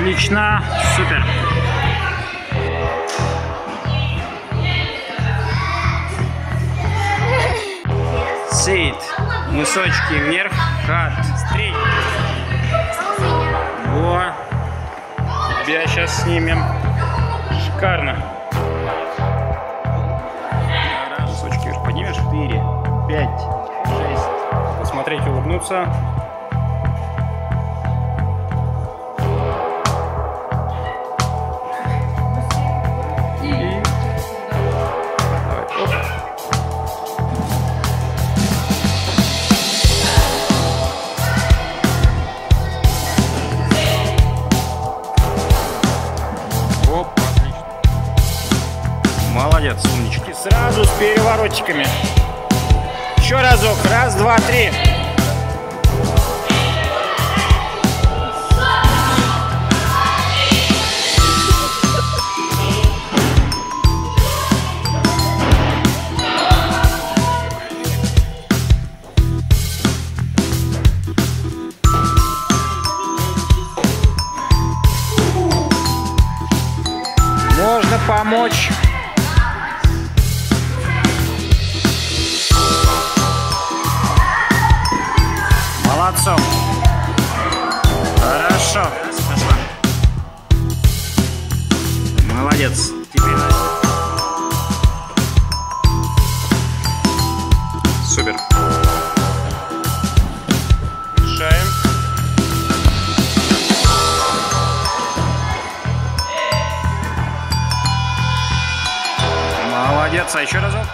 Отлично. Супер. Сейд. Мысочки вверх. Хат. Стрей. Во. Тебя сейчас снимем. Шикарно. Раз. Мысочки вверх поднимешь. Четыре. Пять. Шесть. Посмотреть, улыбнуться. Молодец, умнички. Сразу с переворотиками. Еще разок. Раз, два, три. Помочь. Молодцом. Хорошо. Пошла. Молодец. Теперь. Супер. Решаем. Молодец. А еще разок.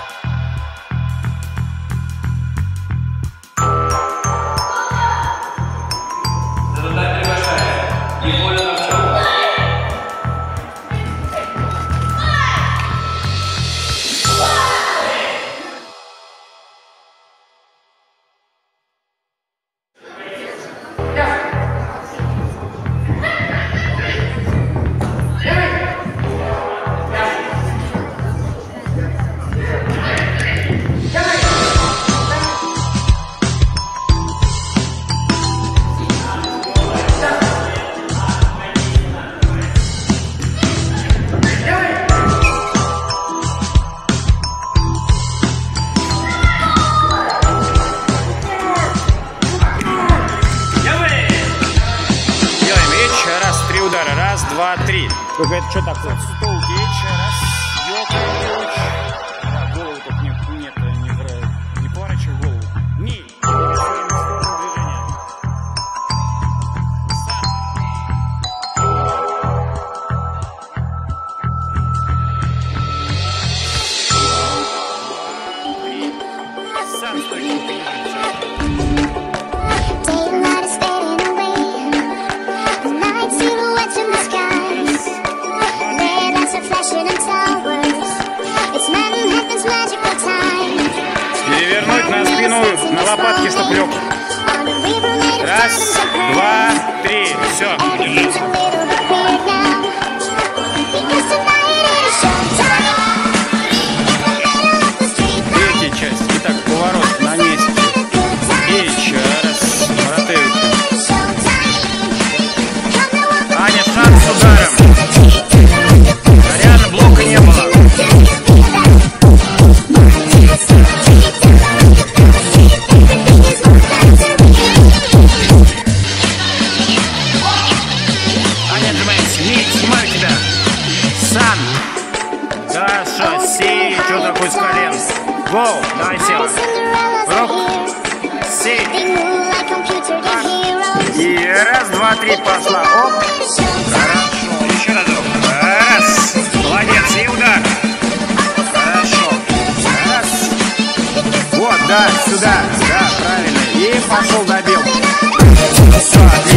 Удара. Раз, два, три. Только это что такое? Стол. Раз. Ёкаешь. Лопатки, чтоб лег. Раз, Сей, что такое с колен? Воу, давай села. Сей. И раз, два, три, пошла. Оп. Хорошо. Еще разок. Раз. Молодец. И удар. Хорошо. Раз. Вот, да, сюда. Да, правильно. И пошел, добил. Ближе.